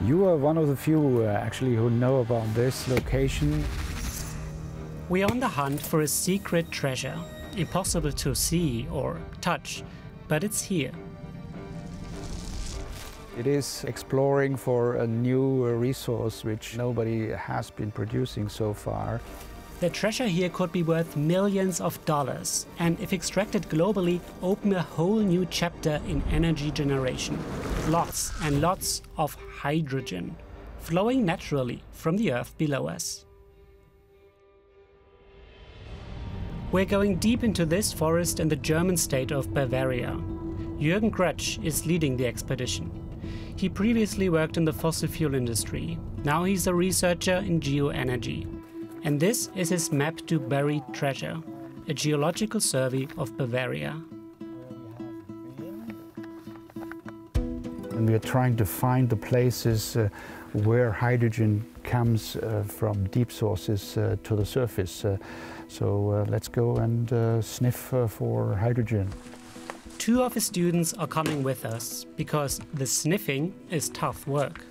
You are one of the few, uh, actually, who know about this location. We are on the hunt for a secret treasure, impossible to see or touch, but it's here. It is exploring for a new resource which nobody has been producing so far. The treasure here could be worth millions of dollars, and if extracted globally, open a whole new chapter in energy generation. Lots and lots of hydrogen, flowing naturally from the earth below us. We're going deep into this forest in the German state of Bavaria. Jürgen Grötsch is leading the expedition. He previously worked in the fossil fuel industry. Now he's a researcher in geoenergy. And this is his map to buried treasure, a geological survey of Bavaria. And we are trying to find the places uh, where hydrogen comes uh, from deep sources uh, to the surface. Uh, so uh, let's go and uh, sniff for hydrogen. Two of his students are coming with us because the sniffing is tough work.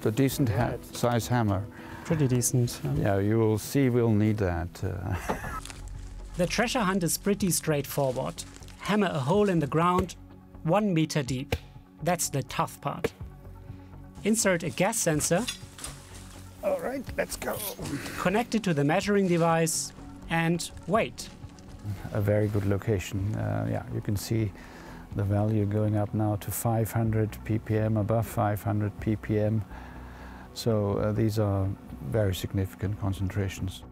The decent ha size hammer pretty decent. Yeah, you will see we'll need that. Uh. the treasure hunt is pretty straightforward. Hammer a hole in the ground, one meter deep. That's the tough part. Insert a gas sensor. All right, let's go. Connect it to the measuring device and wait. A very good location. Uh, yeah, you can see the value going up now to 500 ppm, above 500 ppm. So uh, these are very significant concentrations.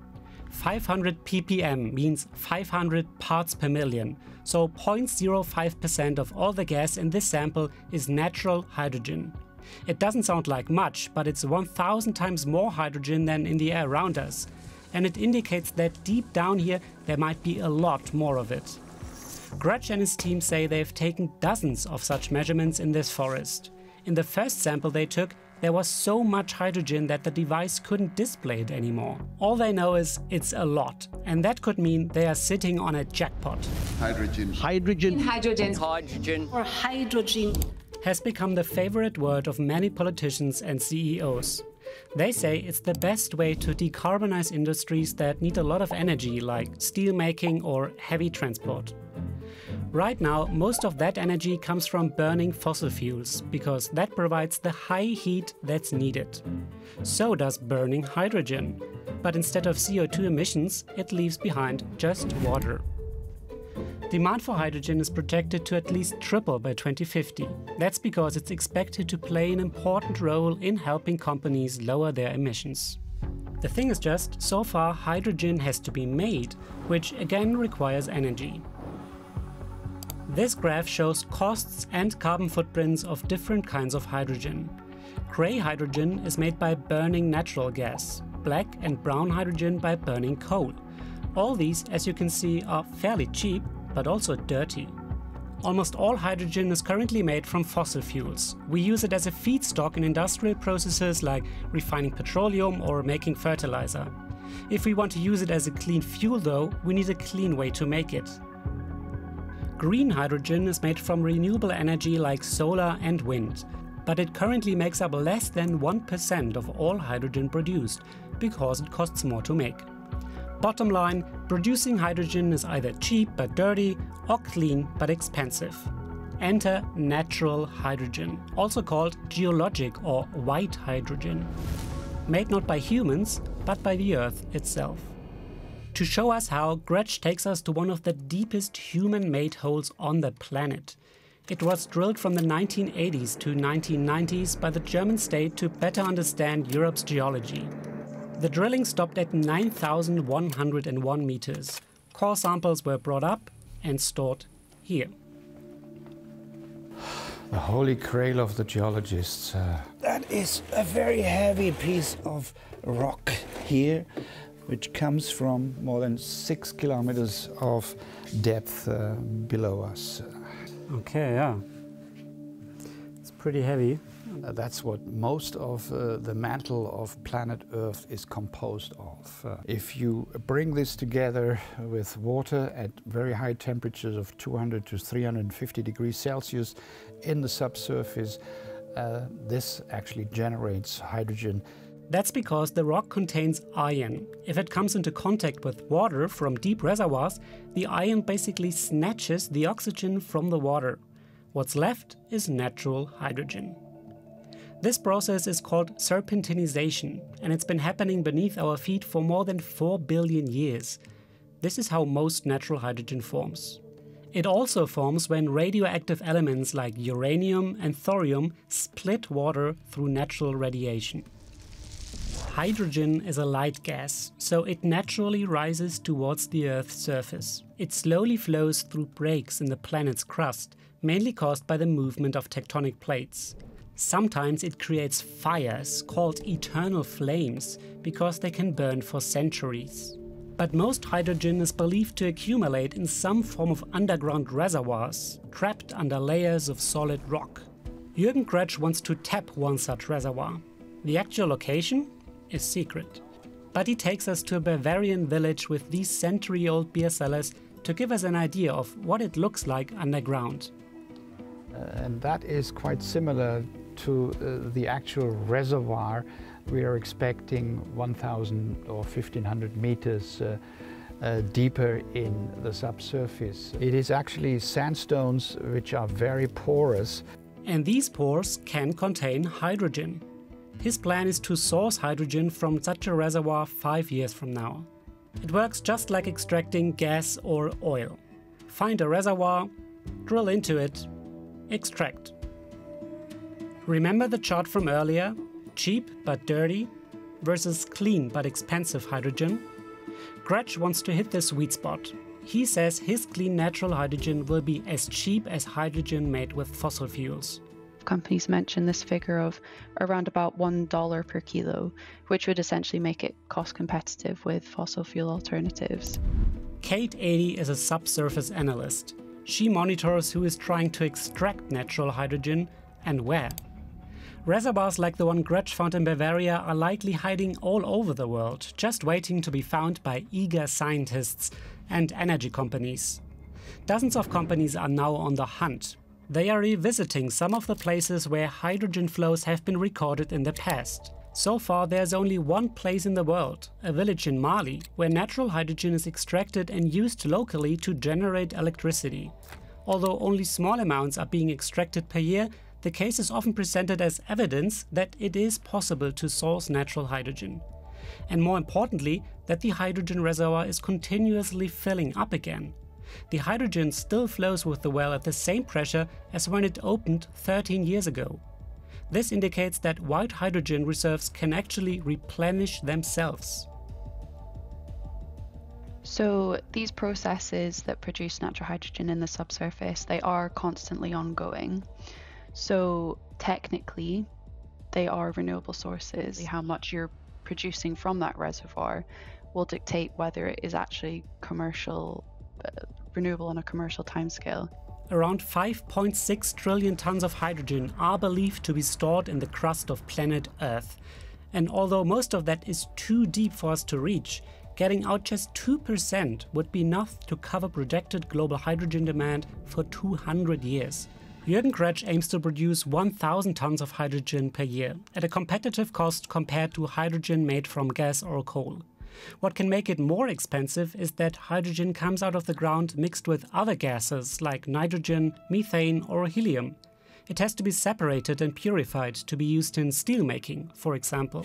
500 ppm means 500 parts per million, so 0.05% of all the gas in this sample is natural hydrogen. It doesn't sound like much, but it's 1000 times more hydrogen than in the air around us. And it indicates that deep down here there might be a lot more of it. Grötsch and his team say they've taken dozens of such measurements in this forest. In the first sample they took, there was so much hydrogen that the device couldn't display it anymore. All they know is it's a lot, and that could mean they are sitting on a jackpot. Hydrogen. Hydrogen. Hydrogen. Hydrogen. Or hydrogen. Has become the favorite word of many politicians and CEOs. They say it's the best way to decarbonize industries that need a lot of energy, like steel making or heavy transport. Right now, most of that energy comes from burning fossil fuels, because that provides the high heat that's needed. So does burning hydrogen. But instead of CO2 emissions, it leaves behind just water. Demand for hydrogen is projected to at least triple by 2050. That's because it's expected to play an important role in helping companies lower their emissions. The thing is just, so far hydrogen has to be made, which again requires energy. This graph shows costs and carbon footprints of different kinds of hydrogen. Grey hydrogen is made by burning natural gas, black and brown hydrogen by burning coal. All these, as you can see, are fairly cheap, but also dirty. Almost all hydrogen is currently made from fossil fuels. We use it as a feedstock in industrial processes like refining petroleum or making fertilizer. If we want to use it as a clean fuel though, we need a clean way to make it. Green hydrogen is made from renewable energy like solar and wind, but it currently makes up less than 1% of all hydrogen produced, because it costs more to make. Bottom line, producing hydrogen is either cheap but dirty, or clean but expensive. Enter natural hydrogen, also called geologic or white hydrogen. Made not by humans, but by the Earth itself to show us how, Grötsch takes us to one of the deepest human-made holes on the planet. It was drilled from the 1980s to 1990s by the German state to better understand Europe's geology. The drilling stopped at 9,101 meters. Core samples were brought up and stored here. The holy grail of the geologists. Uh, that is a very heavy piece of rock here which comes from more than six kilometers of depth uh, below us. Okay, yeah. It's pretty heavy. Uh, that's what most of uh, the mantle of planet Earth is composed of. Uh, if you bring this together with water at very high temperatures of 200 to 350 degrees Celsius in the subsurface, uh, this actually generates hydrogen. That's because the rock contains iron. If it comes into contact with water from deep reservoirs, the iron basically snatches the oxygen from the water. What's left is natural hydrogen. This process is called serpentinization, and it's been happening beneath our feet for more than 4 billion years. This is how most natural hydrogen forms. It also forms when radioactive elements like uranium and thorium split water through natural radiation. Hydrogen is a light gas, so it naturally rises towards the Earth's surface. It slowly flows through breaks in the planet's crust, mainly caused by the movement of tectonic plates. Sometimes it creates fires called eternal flames because they can burn for centuries. But most hydrogen is believed to accumulate in some form of underground reservoirs, trapped under layers of solid rock. Jürgen Grötsch wants to tap one such reservoir. The actual location is secret. But he takes us to a Bavarian village with these century old beer cellars to give us an idea of what it looks like underground. Uh, and that is quite similar to uh, the actual reservoir. We are expecting 1,000 or 1,500 meters uh, uh, deeper in the subsurface. It is actually sandstones which are very porous. And these pores can contain hydrogen. His plan is to source hydrogen from such a reservoir five years from now. It works just like extracting gas or oil. Find a reservoir, drill into it, extract. Remember the chart from earlier? Cheap but dirty versus clean but expensive hydrogen? Grötsch wants to hit the sweet spot. He says his clean natural hydrogen will be as cheap as hydrogen made with fossil fuels companies mention this figure of around about $1 per kilo, which would essentially make it cost competitive with fossil fuel alternatives. Kate Adie is a subsurface analyst. She monitors who is trying to extract natural hydrogen and where. Reservoirs like the one Grötsch found in Bavaria are likely hiding all over the world, just waiting to be found by eager scientists and energy companies. Dozens of companies are now on the hunt, they are revisiting some of the places where hydrogen flows have been recorded in the past. So far, there's only one place in the world, a village in Mali, where natural hydrogen is extracted and used locally to generate electricity. Although only small amounts are being extracted per year, the case is often presented as evidence that it is possible to source natural hydrogen. And more importantly, that the hydrogen reservoir is continuously filling up again the hydrogen still flows with the well at the same pressure as when it opened 13 years ago. This indicates that white hydrogen reserves can actually replenish themselves. So these processes that produce natural hydrogen in the subsurface, they are constantly ongoing. So technically, they are renewable sources. How much you're producing from that reservoir will dictate whether it is actually commercial renewable on a commercial timescale. Around 5.6 trillion tons of hydrogen are believed to be stored in the crust of planet Earth. And although most of that is too deep for us to reach, getting out just 2% would be enough to cover projected global hydrogen demand for 200 years. Jürgen Grötsch aims to produce 1,000 tons of hydrogen per year at a competitive cost compared to hydrogen made from gas or coal. What can make it more expensive is that hydrogen comes out of the ground mixed with other gases like nitrogen, methane, or helium. It has to be separated and purified to be used in steelmaking, for example.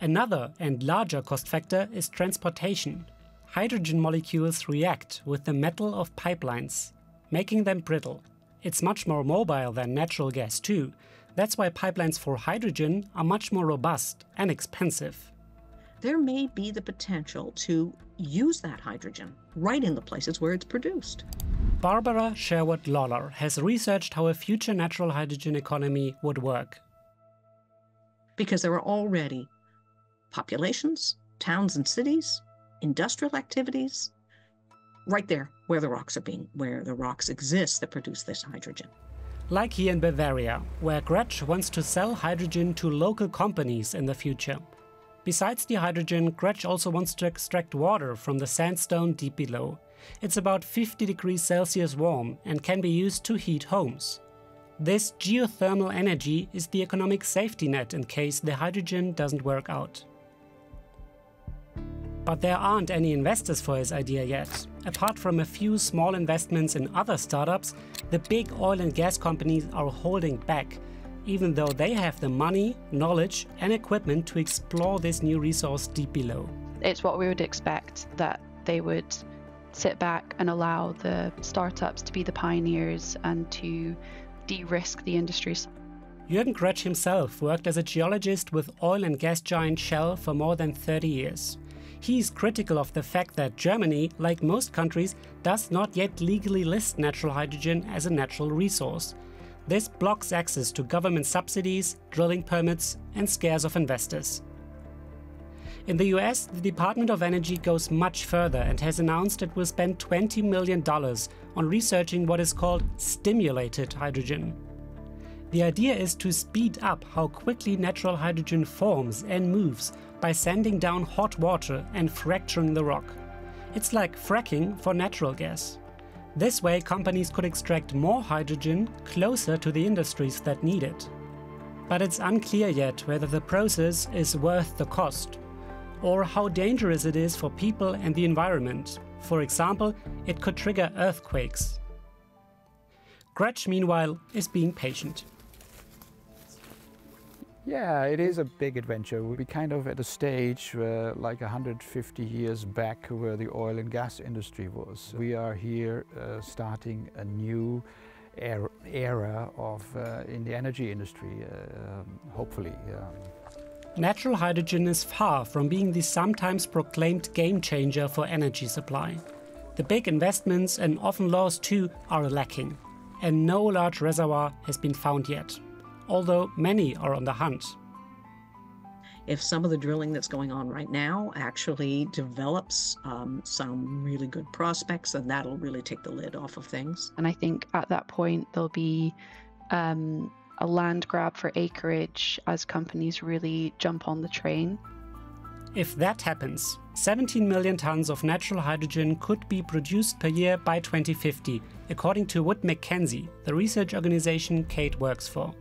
Another and larger cost factor is transportation. Hydrogen molecules react with the metal of pipelines, making them brittle. It's much more mobile than natural gas, too. That's why pipelines for hydrogen are much more robust and expensive there may be the potential to use that hydrogen right in the places where it's produced. Barbara Sherwood Lollar has researched how a future natural hydrogen economy would work. Because there are already populations, towns and cities, industrial activities, right there where the rocks are being, where the rocks exist that produce this hydrogen. Like here in Bavaria, where Grötsch wants to sell hydrogen to local companies in the future. Besides the hydrogen, Grötsch also wants to extract water from the sandstone deep below. It's about 50 degrees Celsius warm and can be used to heat homes. This geothermal energy is the economic safety net in case the hydrogen doesn't work out. But there aren't any investors for his idea yet. Apart from a few small investments in other startups, the big oil and gas companies are holding back, even though they have the money, knowledge, and equipment to explore this new resource deep below. It's what we would expect that they would sit back and allow the startups to be the pioneers and to de risk the industries. Jürgen Grötsch himself worked as a geologist with oil and gas giant Shell for more than 30 years. He's critical of the fact that Germany, like most countries, does not yet legally list natural hydrogen as a natural resource. This blocks access to government subsidies, drilling permits, and scares off investors. In the US, the Department of Energy goes much further and has announced it will spend $20 million on researching what is called stimulated hydrogen. The idea is to speed up how quickly natural hydrogen forms and moves by sending down hot water and fracturing the rock. It's like fracking for natural gas. This way, companies could extract more hydrogen closer to the industries that need it. But it's unclear yet whether the process is worth the cost, or how dangerous it is for people and the environment. For example, it could trigger earthquakes. Grötsch, meanwhile, is being patient. Yeah, it is a big adventure. We're kind of at a stage where, like 150 years back where the oil and gas industry was. We are here uh, starting a new era, era of, uh, in the energy industry, uh, um, hopefully. Natural hydrogen is far from being the sometimes proclaimed game changer for energy supply. The big investments and often laws too are lacking, and no large reservoir has been found yet although many are on the hunt. If some of the drilling that's going on right now actually develops um, some really good prospects, then that'll really take the lid off of things. And I think at that point, there'll be um, a land grab for acreage as companies really jump on the train. If that happens, 17 million tons of natural hydrogen could be produced per year by 2050, according to Wood Mackenzie, the research organization Kate works for.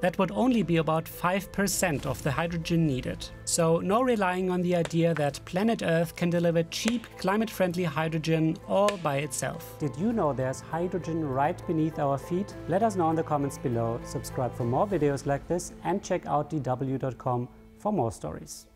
That would only be about 5% of the hydrogen needed. So, no relying on the idea that planet Earth can deliver cheap, climate friendly hydrogen all by itself. Did you know there's hydrogen right beneath our feet? Let us know in the comments below, subscribe for more videos like this, and check out dw.com for more stories.